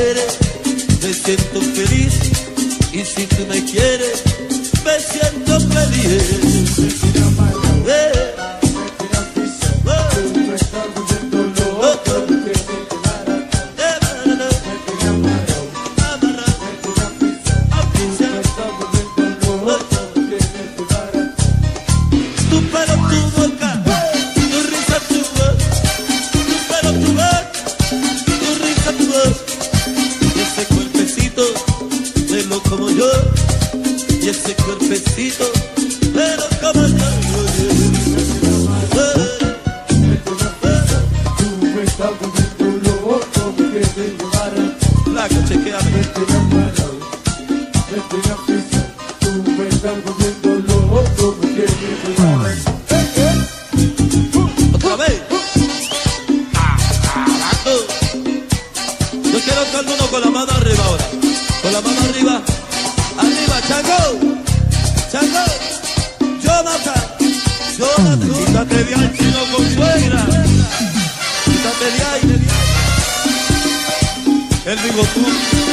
me siento feliz. Y si tú me quieres, me siento feliz. Yo quiero todo el con la mano arriba ahora. Con la mano arriba. Arriba, chango. Chango, Jonathan, Jonathan, quítate de ahí, chino con suegra. Quítate de ahí, de ahí. Él digo tú.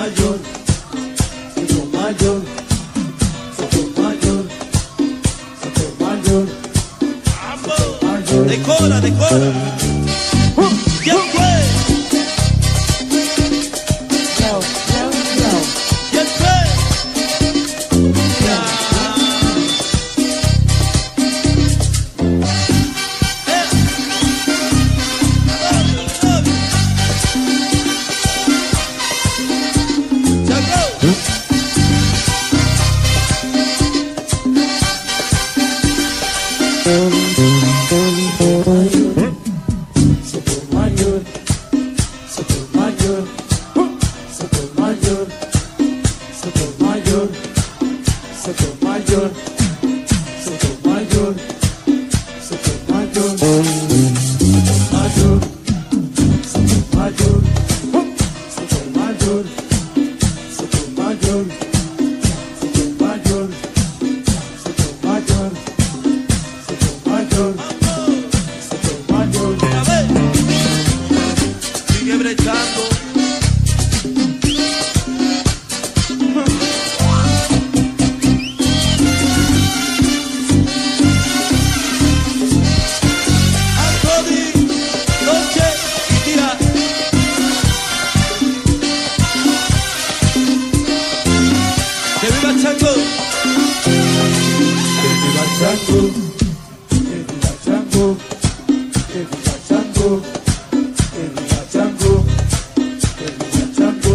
mayor, hijo mayor, soto mayor, soto mayor, soto mayor. Decora, decora. Sotomayor, Sotomayor, Sotomayor, Sotomayor, Sotomayor, Sotomayor, Sotomayor, Sotomayor. la chango, baby la chango, baby la chango, baby la chango, baby la chango,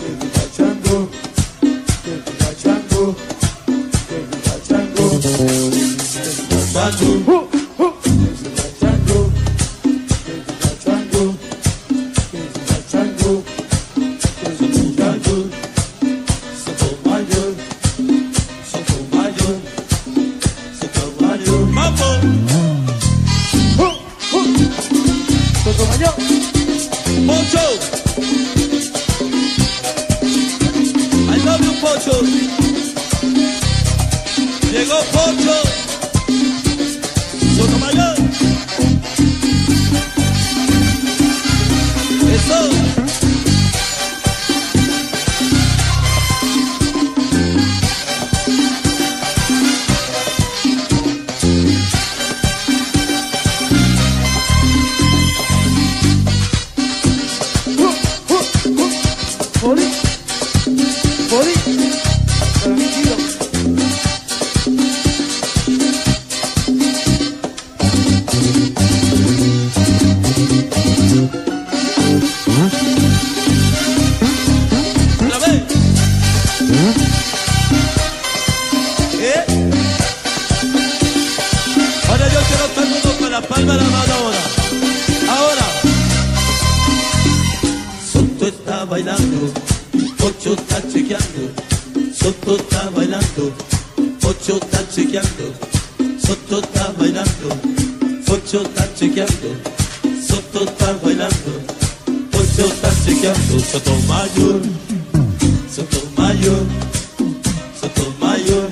baby la chango, baby la chango, baby la chango, baby la. 就 bailando, Pocho está chequeando. Soto está bailando, Pocho está chequeando. Soto está bailando, Pocho está chequeando. Soto está bailando, Pocho está chequeando. Soto mayor, Soto mayor, Soto mayor,